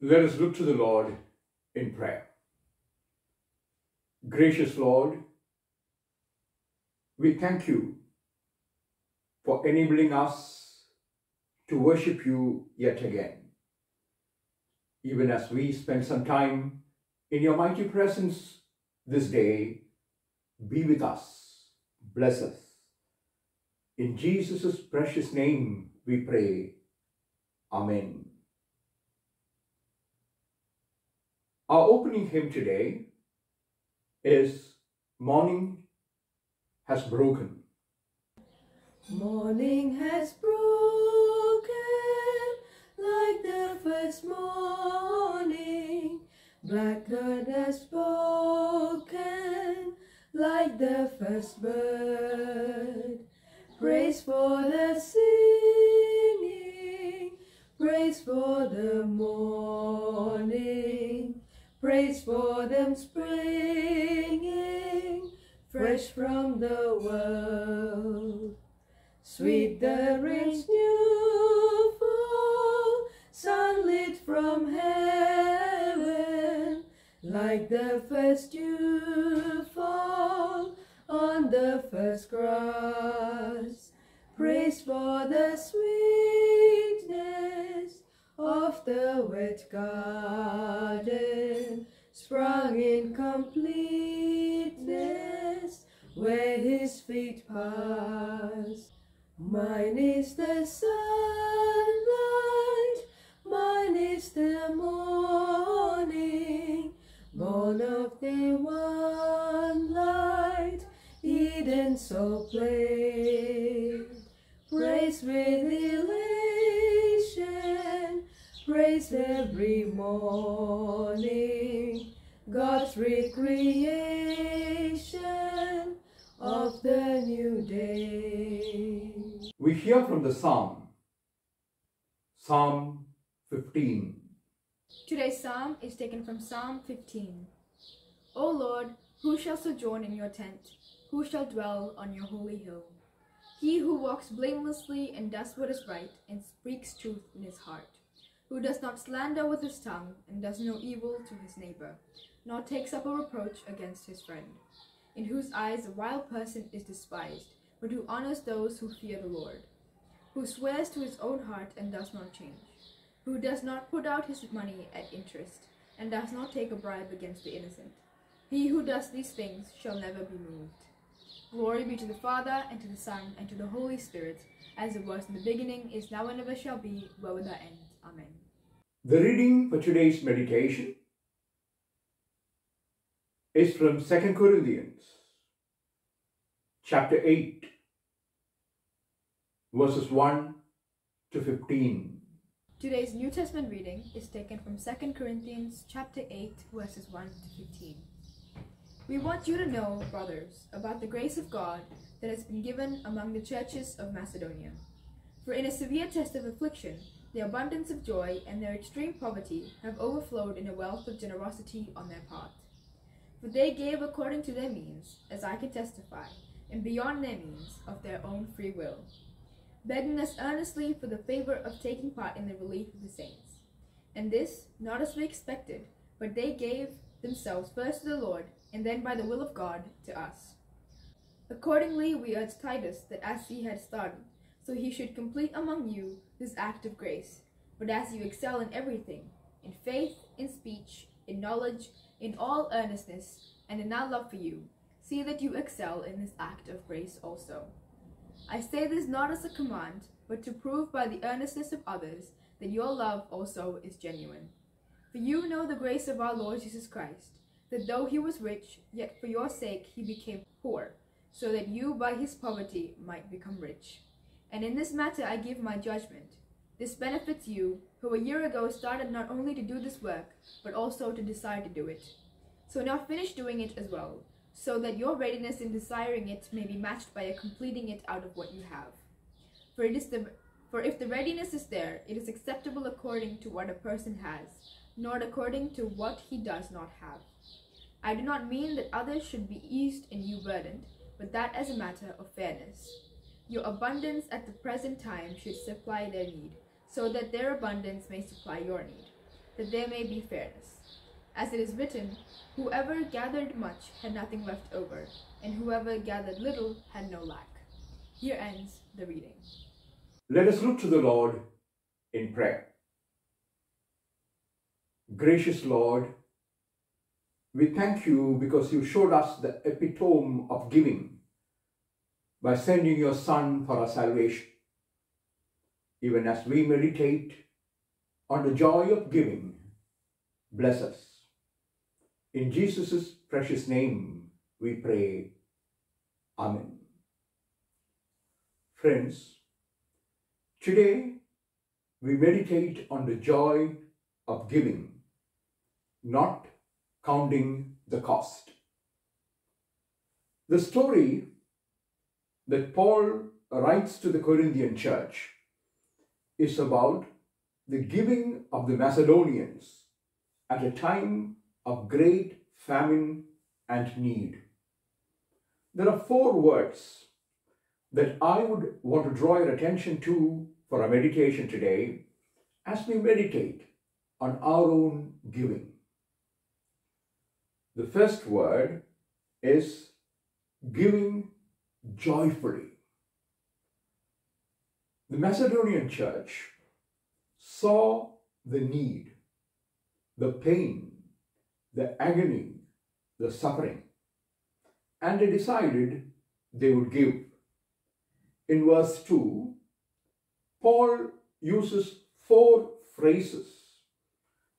Let us look to the Lord in prayer. Gracious Lord, we thank you for enabling us to worship you yet again. Even as we spend some time in your mighty presence this day, be with us, bless us. In Jesus' precious name we pray. Amen. Our opening hymn today is Morning Has Broken. Morning has broken like the first morning. Blackbird has spoken like the first bird. Praise for the singing, praise for the morning, praise for them springing fresh from the world. Sweet the rain's new fall, sunlit from heaven, like the first dew fall on the first grass. Praise for the sweetness of the wet garden, feet pass. Mine is the sunlight, mine is the morning, born of the one light, Eden so plain. Praise with elation, praise every morning, God's recreation of the new day. We hear from the Psalm, Psalm 15. Today's psalm is taken from Psalm 15. O Lord, who shall sojourn in your tent? Who shall dwell on your holy hill? He who walks blamelessly and does what is right and speaks truth in his heart, who does not slander with his tongue and does no evil to his neighbor, nor takes up a reproach against his friend, in whose eyes a wild person is despised, but who honors those who fear the Lord, who swears to his own heart and does not change, who does not put out his money at interest, and does not take a bribe against the innocent. He who does these things shall never be moved. Glory be to the Father, and to the Son, and to the Holy Spirit, as it was in the beginning, is now, and ever shall be, world without end. Amen. The reading for today's meditation is from 2 Corinthians chapter 8 verses 1 to 15. Today's New Testament reading is taken from 2 Corinthians chapter 8, verses 1 to 15. We want you to know, brothers, about the grace of God that has been given among the churches of Macedonia. For in a severe test of affliction, the abundance of joy and their extreme poverty have overflowed in a wealth of generosity on their part. For they gave according to their means, as I can testify, and beyond their means, of their own free will, begging us earnestly for the favor of taking part in the relief of the saints. And this, not as we expected, but they gave themselves first to the Lord, and then by the will of God to us. Accordingly, we urge Titus that as he had started, so he should complete among you this act of grace. But as you excel in everything, in faith, in speech, in knowledge, in all earnestness, and in our love for you, see that you excel in this act of grace also. I say this not as a command, but to prove by the earnestness of others that your love also is genuine. For you know the grace of our Lord Jesus Christ, that though he was rich, yet for your sake he became poor, so that you by his poverty might become rich. And in this matter I give my judgment. This benefits you, who a year ago started not only to do this work, but also to decide to do it. So now finish doing it as well, so that your readiness in desiring it may be matched by a completing it out of what you have. For it is the for if the readiness is there, it is acceptable according to what a person has, not according to what he does not have. I do not mean that others should be eased and you burdened, but that as a matter of fairness. Your abundance at the present time should supply their need, so that their abundance may supply your need. that there may be fairness. As it is written, Whoever gathered much had nothing left over, and whoever gathered little had no lack. Here ends the reading. Let us look to the Lord in prayer. Gracious Lord, we thank you because you showed us the epitome of giving by sending your Son for our salvation. Even as we meditate on the joy of giving, bless us. In Jesus' precious name we pray. Amen. Friends, today we meditate on the joy of giving, not counting the cost. The story that Paul writes to the Corinthian church is about the giving of the Macedonians at a time of great famine and need. There are four words that I would want to draw your attention to for our meditation today as we meditate on our own giving. The first word is giving joyfully. The Macedonian church saw the need, the pain, the agony, the suffering, and they decided they would give. In verse 2, Paul uses four phrases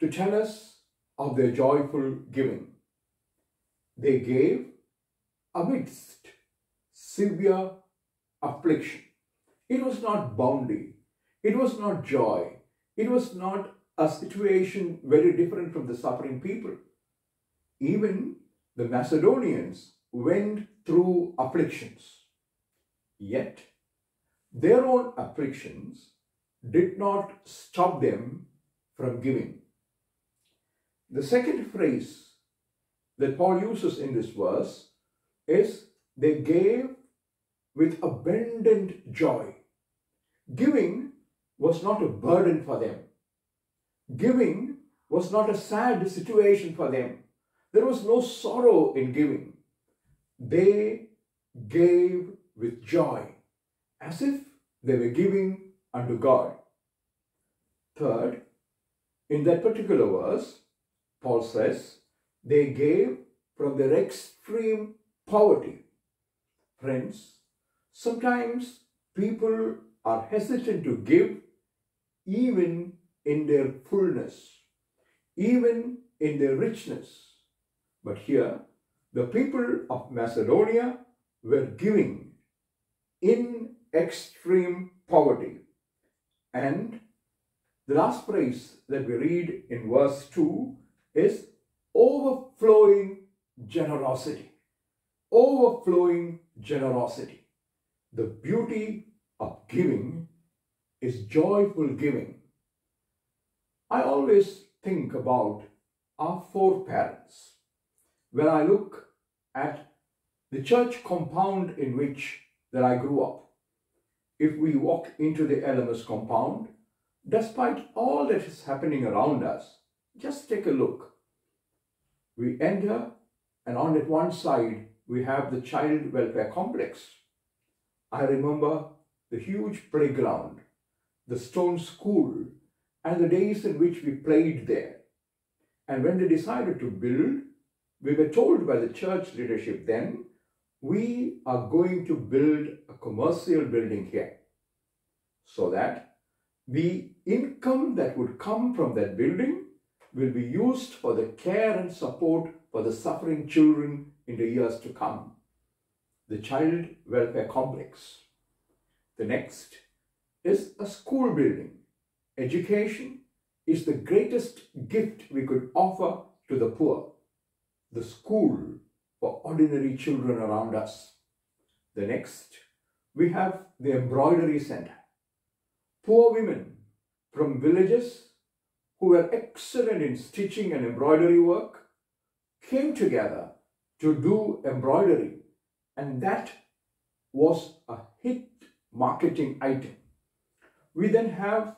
to tell us of their joyful giving. They gave amidst severe affliction. It was not bounty, it was not joy, it was not a situation very different from the suffering people. Even the Macedonians went through afflictions. Yet, their own afflictions did not stop them from giving. The second phrase that Paul uses in this verse is they gave with abundant joy. Giving was not a burden for them. Giving was not a sad situation for them. There was no sorrow in giving. They gave with joy, as if they were giving unto God. Third, in that particular verse, Paul says, they gave from their extreme poverty. Friends, sometimes people are hesitant to give even in their fullness, even in their richness. But here, the people of Macedonia were giving in extreme poverty. And the last phrase that we read in verse 2 is overflowing generosity. Overflowing generosity. The beauty of giving is joyful giving. I always think about our foreparents when I look at the church compound in which that I grew up. If we walk into the LMS compound, despite all that is happening around us, just take a look. We enter, and on that one side, we have the child welfare complex. I remember the huge playground, the stone school, and the days in which we played there. And when they decided to build, we were told by the church leadership then, we are going to build a commercial building here so that the income that would come from that building will be used for the care and support for the suffering children in the years to come. The Child Welfare Complex. The next is a school building. Education is the greatest gift we could offer to the poor. The school for ordinary children around us. The next, we have the embroidery center. Poor women from villages who were excellent in stitching and embroidery work came together to do embroidery, and that was a hit marketing item. We then have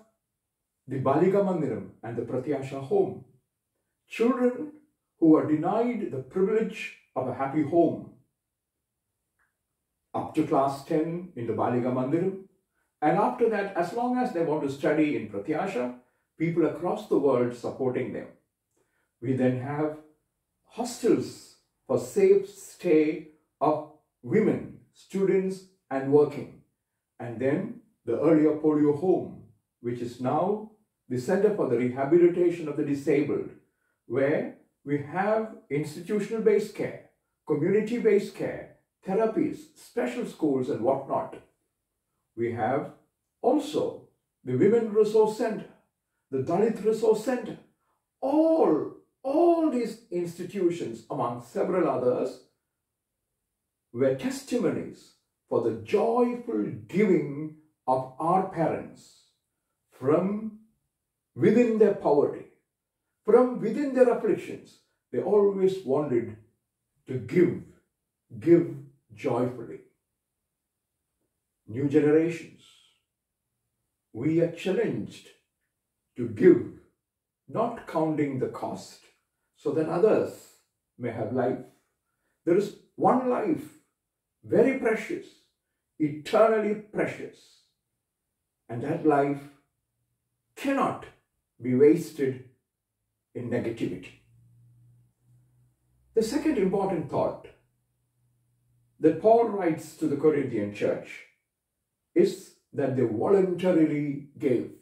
the Balika Mandiram and the Pratyasha home. Children who are denied the privilege of a happy home up to class 10 in the Balika Mandiram. And after that, as long as they want to study in Pratyasha, people across the world supporting them. We then have hostels for safe stay of women, students, and working. And then the earlier polio home, which is now the Center for the Rehabilitation of the Disabled, where we have institutional based care, community based care, therapies, special schools, and whatnot. We have also the Women Resource Center, the Dalit Resource Center, all, all these institutions, among several others, were testimonies for the joyful giving of our parents from within their poverty, from within their afflictions. They always wanted to give, give joyfully. New generations, we are challenged to give, not counting the cost, so that others may have life. There is one life, very precious, eternally precious, and that life cannot be wasted in negativity. The second important thought that Paul writes to the Corinthian church is that they voluntarily gave.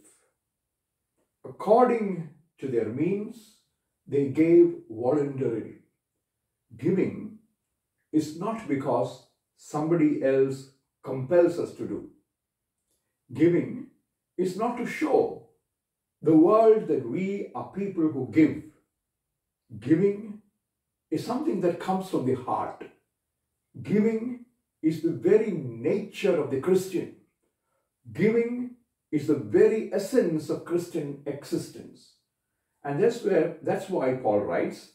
According to their means, they gave voluntarily. Giving is not because somebody else compels us to do. Giving is not to show the world that we are people who give. Giving is something that comes from the heart. Giving is the very nature of the Christian. Giving is the very essence of Christian existence. And that's where that's why Paul writes,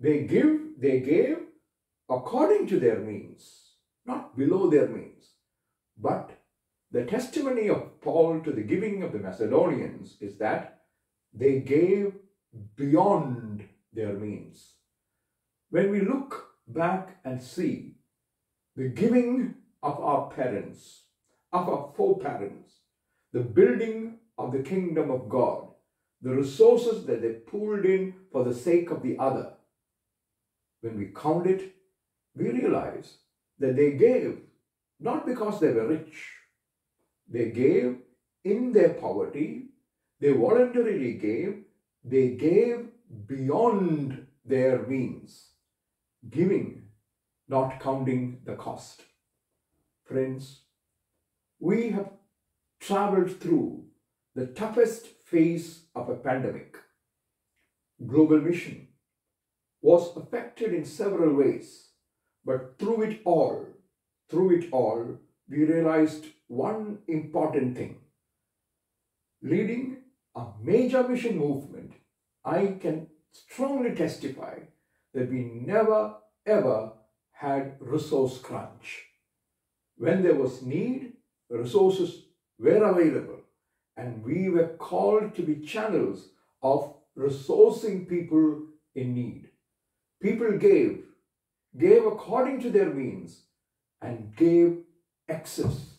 they give, they gave according to their means, not below their means. But the testimony of Paul to the giving of the Macedonians is that they gave beyond their means. When we look back and see the giving of our parents, of our foreparents, the building of the kingdom of God, the resources that they pulled in for the sake of the other, when we count it, we realize that they gave not because they were rich. They gave in their poverty, they voluntarily gave, they gave beyond their means, giving, not counting the cost. Friends, we have traveled through the toughest phase of a pandemic. Global mission was affected in several ways, but through it all, through it all, we realized one important thing. Leading a major mission movement, I can strongly testify that we never ever had resource crunch. When there was need, resources were available, and we were called to be channels of resourcing people in need. People gave, gave according to their means, and gave excess.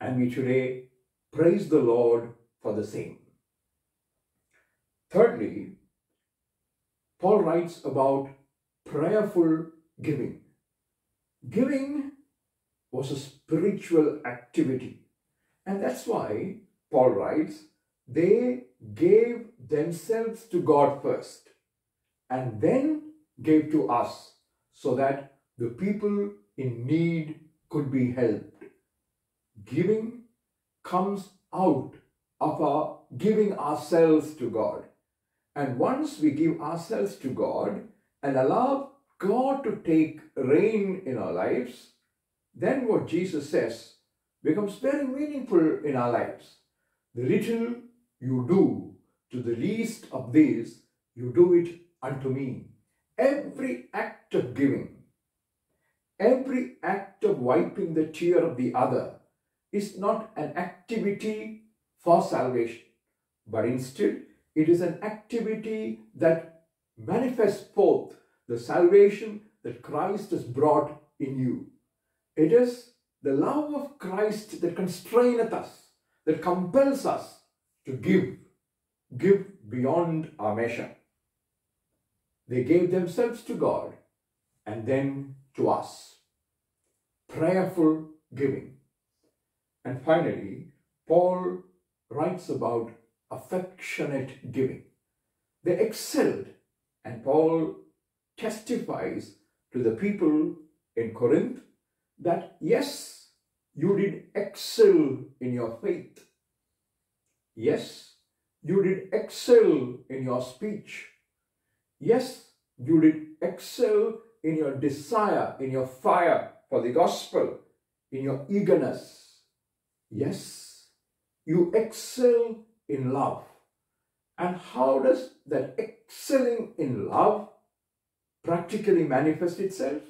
And we today praise the Lord for the same. Thirdly, Paul writes about prayerful giving. Giving was a spiritual activity. And that's why Paul writes, they gave themselves to God first and then gave to us so that the people in need could be helped. Giving comes out of our giving ourselves to God. And once we give ourselves to God and allow God to take reign in our lives, then what Jesus says becomes very meaningful in our lives. The little you do to the least of these, you do it unto me. Every act of giving, every act of wiping the tear of the other is not an activity for salvation, but instead it is an activity that manifests forth the salvation that Christ has brought in you. It is the love of Christ that constraineth us, that compels us to give, give beyond our measure. They gave themselves to God and then to us. Prayerful giving. And finally, Paul writes about affectionate giving. They excelled, and Paul testifies to the people in Corinth that yes, you did excel in your faith. Yes, you did excel in your speech. Yes, you did excel in your desire, in your fire for the gospel, in your eagerness. Yes, you excel in love. And how does that excelling in love practically manifest itself?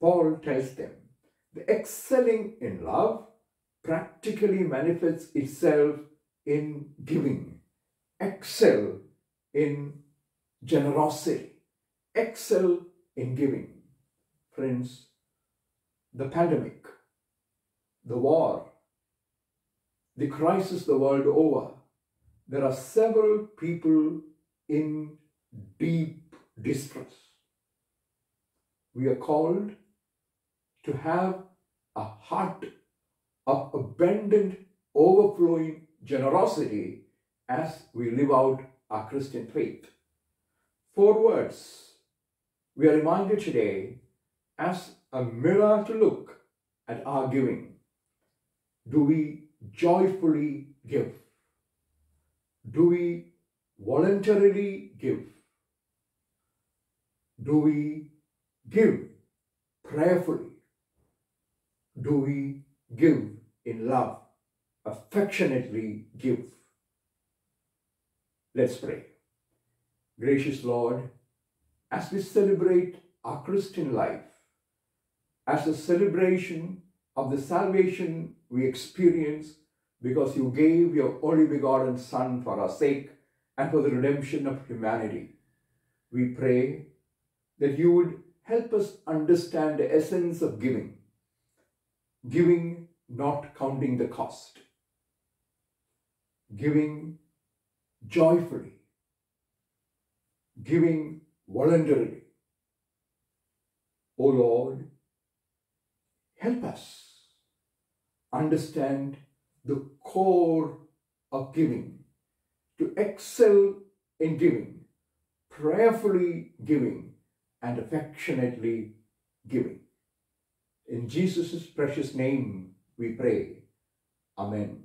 Paul tells them the excelling in love practically manifests itself in giving, excel in generosity, excel in giving. Friends, the pandemic, the war, the crisis the world over, there are several people in deep distress. We are called to have a heart of abundant, overflowing generosity as we live out our Christian faith. Four words we are reminded today as a mirror to look at our giving. Do we joyfully give? Do we voluntarily give? Do we give prayerfully? Do we give in love, affectionately give? Let's pray. Gracious Lord, as we celebrate our Christian life, as a celebration of the salvation we experience because you gave your only begotten Son for our sake and for the redemption of humanity. We pray that you would help us understand the essence of giving. Giving not counting the cost. Giving joyfully. Giving voluntarily. O Lord, help us understand the core of giving, to excel in giving, prayerfully giving, and affectionately giving. In Jesus' precious name we pray. Amen.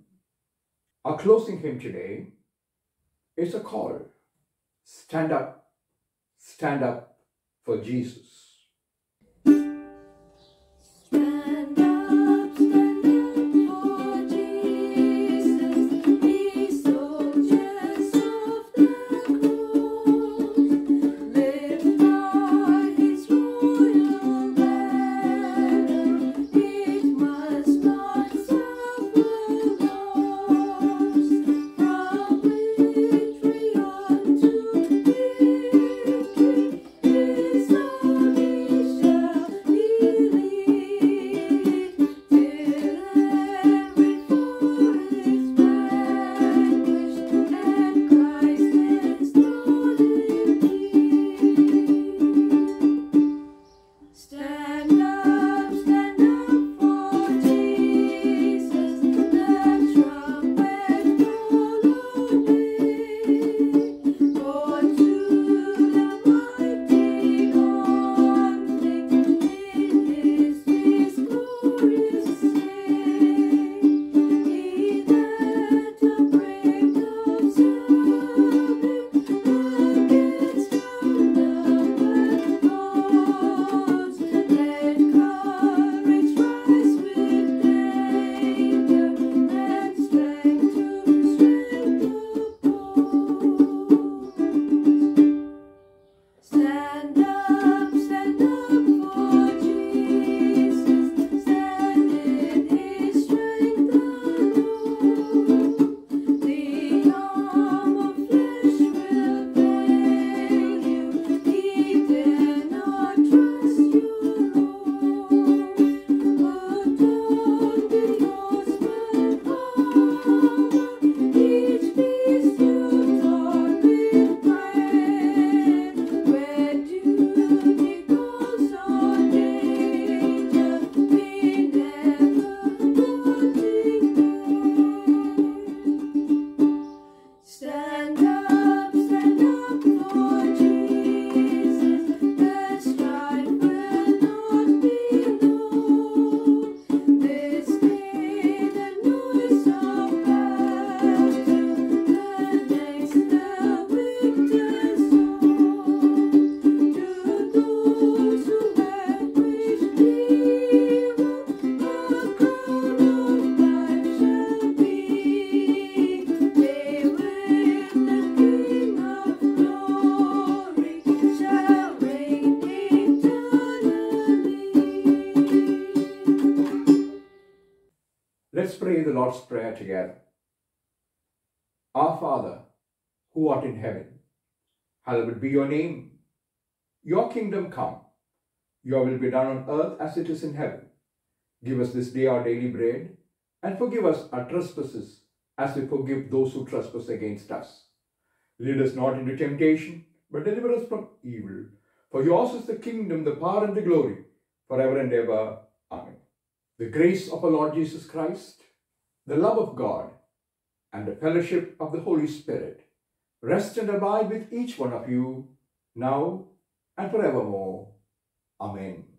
Our closing hymn today is a call. Stand up, stand up for Jesus. Prayer together. Our Father, who art in heaven, hallowed be your name. Your kingdom come. Your will be done on earth as it is in heaven. Give us this day our daily bread, and forgive us our trespasses as we forgive those who trespass against us. Lead us not into temptation, but deliver us from evil. For yours is the kingdom, the power, and the glory, forever and ever. Amen. The grace of our Lord Jesus Christ, the love of God, and the fellowship of the Holy Spirit rest and abide with each one of you now and forevermore. Amen.